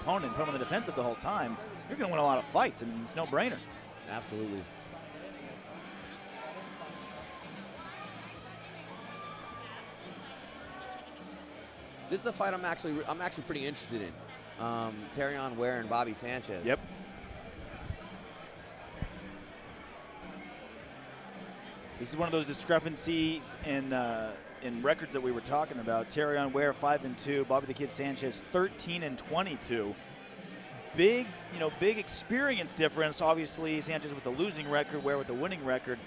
opponent and put him on the defensive the whole time, you're going to win a lot of fights. I mean, it's no brainer. Absolutely. This is a fight I'm actually I'm actually pretty interested in. Um, Terrion Ware and Bobby Sanchez. Yep. This is one of those discrepancies in uh, in records that we were talking about. Terrion Ware five and two, Bobby the Kid Sanchez thirteen and twenty-two. Big, you know, big experience difference. Obviously, Sanchez with the losing record, Ware with the winning record.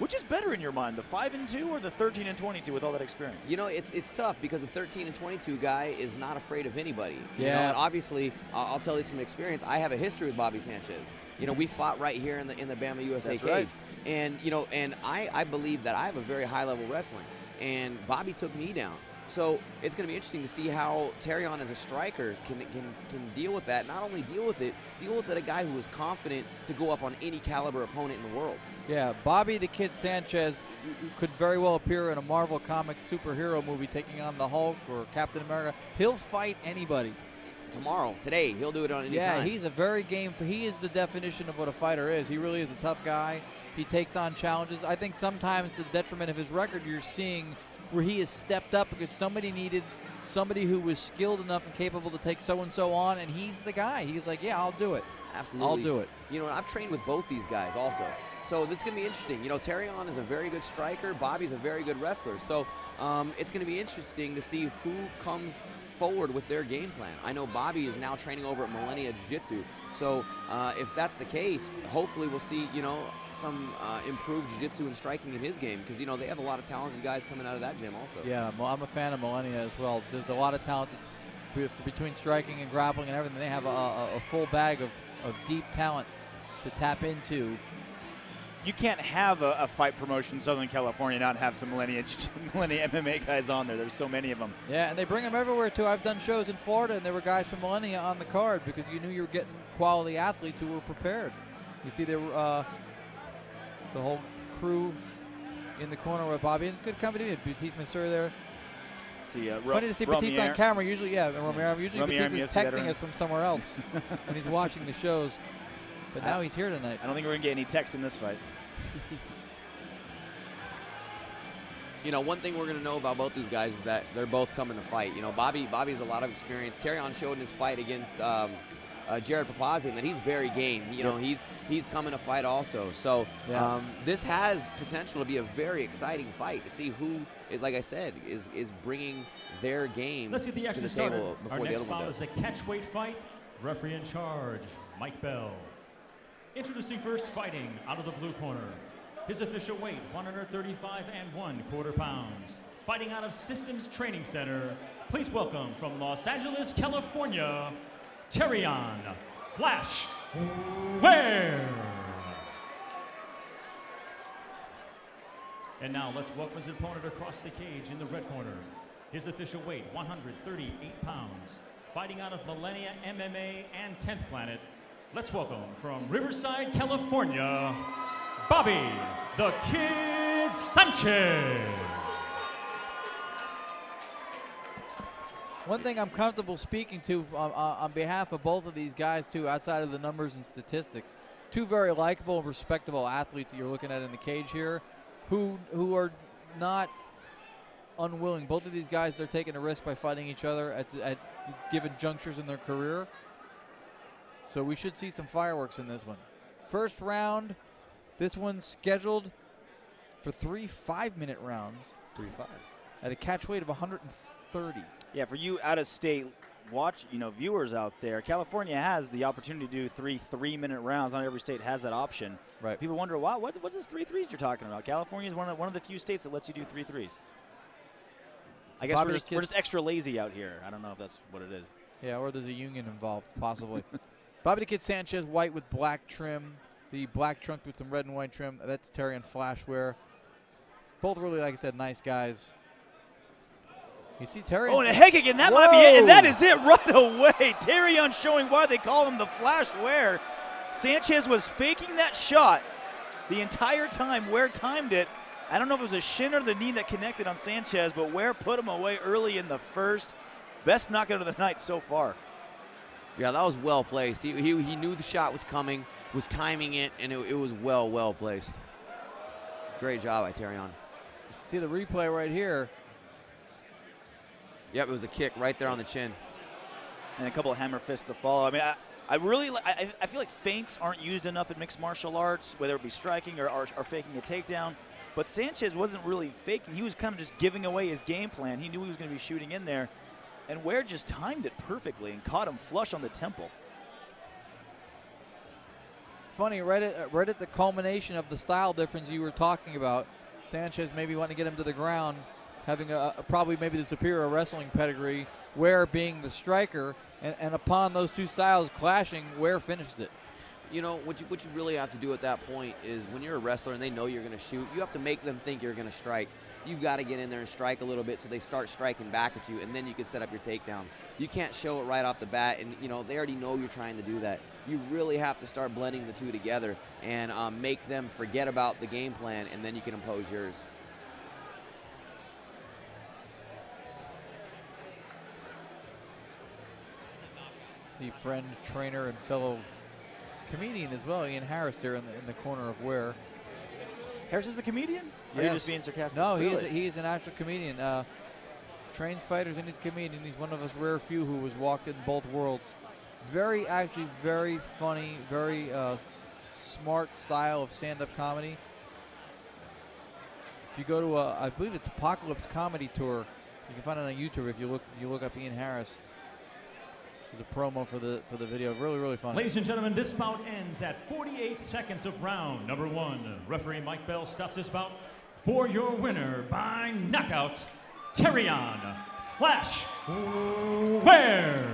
Which is better in your mind, the five and two or the thirteen and twenty-two with all that experience? You know, it's it's tough because the 13 and 22 guy is not afraid of anybody. You Yeah. know, and obviously, I'll, I'll tell you from experience. I have a history with Bobby Sanchez. You know, we fought right here in the in the Bamma USA That's cage, right. and you know, and I I believe that I have a very high level wrestling, and Bobby took me down. So it's going to be interesting to see how Terrion as a striker can, can can deal with that. Not only deal with it, deal with it a guy who is confident to go up on any caliber opponent in the world. Yeah, Bobby the Kid Sanchez could very well appear in a Marvel Comics superhero movie taking on the Hulk or Captain America. He'll fight anybody. Tomorrow, today, he'll do it on any Yeah, time. he's a very game. He is the definition of what a fighter is. He really is a tough guy. He takes on challenges. I think sometimes to the detriment of his record, you're seeing where he has stepped up because somebody needed somebody who was skilled enough and capable to take so and so on, and he's the guy. He's like, yeah, I'll do it. Absolutely. I'll do it. You know, I've trained with both these guys also. So this is going to be interesting. You know, Terrion is a very good striker. Bobby's a very good wrestler. So um, it's going to be interesting to see who comes forward with their game plan. I know Bobby is now training over at Millennia Jiu-Jitsu. So uh, if that's the case, hopefully we'll see, you know, some uh, improved jiu-jitsu and striking in his game because, you know, they have a lot of talented guys coming out of that gym also. Yeah, I'm a fan of Millennia as well. There's a lot of talent between striking and grappling and everything. They have a, a, a full bag of, of deep talent to tap into. You can't have a, a fight promotion in Southern California not have some Millennia, Millennia MMA guys on there. There's so many of them. Yeah, and they bring them everywhere too. I've done shows in Florida, and there were guys from Millennia on the card because you knew you were getting quality athletes who were prepared. You see, there were uh, the whole crew in the corner with Bobby, and it's good company. Batiste Mansour there. See, uh, Ro- Funny to see Batiste on camera. Usually, yeah, and Romero. Usually, Romier, Batiste is texting veteran. us from somewhere else when he's watching the shows. But now he's here tonight. I don't think we're gonna get any text in this fight. you know, one thing we're going to know about both these guys is that they're both coming to fight. You know, Bobby Bobby has a lot of experience. Terrion showed in his fight against um, uh, Jared Papazian that he's very game. You know, he's he's coming to fight also. So Yeah. um, this has potential to be a very exciting fight to see who, is, like I said, is is bringing their game Let's get the to action the started. table Our the next other one bout does. is a catchweight fight. Referee in charge, Mike Bell. Introducing first, fighting out of the blue corner. His official weight, 135 and one quarter pounds. Fighting out of Systems Training Center. Please welcome from Los Angeles, California, Terrion Flash Ware. And now let's welcome his opponent across the cage in the red corner. His official weight, 138 pounds. Fighting out of Millennia MMA and 10th Planet. Let's welcome from Riverside, California, Bobby the Kid Sanchez. One thing I'm comfortable speaking to on, on on behalf of both of these guys, too, outside of the numbers and statistics, two very likable and respectable athletes that you're looking at in the cage here, who who are not unwilling. Both of these guys are taking a risk by fighting each other at, at given junctures in their career. So we should see some fireworks in this one. First round, this one's scheduled for three five-minute rounds Three fives. at a catch weight of 130. Yeah, for you out of state watch, you know, viewers out there, California has the opportunity to do three three-minute rounds. Not every state has that option. Right. People wonder, wow, what's, what's this three threes you're talking about? California is one of one of the few states that lets you do three threes. I guess we're just, we're just extra lazy out here. I don't know if that's what it is. Yeah, or there's a union involved, possibly. Bobby the Kid Sanchez, white with black trim. The black trunk with some red and white trim. That's Terrion Flash Ware. Both really, like I said, nice guys. You see Terry. Oh, and a heck again. That might be it. And that is it right away. Terrion showing why they call him the Flash Ware. Sanchez was faking that shot the entire time. Ware timed it. I don't know if it was a shin or the knee that connected on Sanchez, but Ware put him away early in the first. Best knockout of the night so far. Yeah, that was well placed. He, he, he knew the shot was coming, was timing it, and it, it was well, well placed. Great job by Terrion. See the replay right here. Yep, it was a kick right there on the chin. and a couple of hammer fists to follow. I mean, I, I really, I, I feel like feints aren't used enough in mixed martial arts, whether it be striking or, or, or faking a takedown. But Sanchez wasn't really faking; he was kind of just giving away his game plan. He knew he was going to be shooting in there, and Ware just timed it perfectly and caught him flush on the temple. Funny, right at uh, right at the culmination of the style difference you were talking about, Sanchez maybe wanting to get him to the ground, having a, a- probably maybe the superior wrestling pedigree, Ware being the striker, and, and upon those two styles clashing, Ware finished it. You know, what you, what you really have to do at that point is when you're a wrestler and they know you're going to shoot, you have to make them think you're going to strike. You've got to get in there and strike a little bit so they start striking back at you, and then you can set up your takedowns. You can't show it right off the bat, and you know they already know you're trying to do that. You really have to start blending the two together and um, make them forget about the game plan, and then you can impose yours. The friend, trainer, and fellow comedian as well, Ian Harris, there in the, in the corner of Ware. Harris is a comedian? Or are you just being sarcastic? No, he's Really? he's an actual comedian. Uh, trains fighters and he's a comedian. He's one of us rare few who was walked in both worlds. Very actually very funny, very uh, smart style of stand-up comedy. If you go to a, I believe it's Apocalypse Comedy Tour, you can find it on YouTube if you look if you look up Ian Harris. There's a promo for the for the video. Really really funny. Ladies and gentlemen, this bout ends at 48 seconds of round number one. Referee Mike Bell stops this bout for your winner by knockout, Terrion Flash Ware.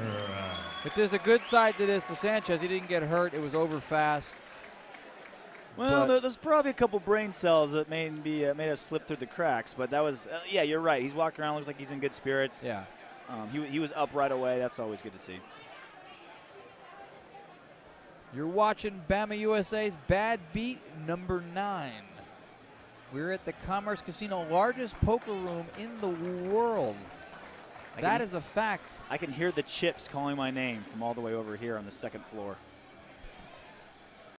If there's a good side to this for Sanchez, he didn't get hurt. It was over fast. Well, But- there's probably a couple brain cells that may be uh, made have slipped through the cracks, but that was, uh, yeah, you're right. He's walking around, looks like he's in good spirits. Yeah. Um, he, he was up right away. That's always good to see. You're watching Bamma USA's Bad Beat number nine. We're at the Commerce Casino, largest poker room in the world. I That can- is a fact. I can hear the chips calling my name from all the way over here on the second floor.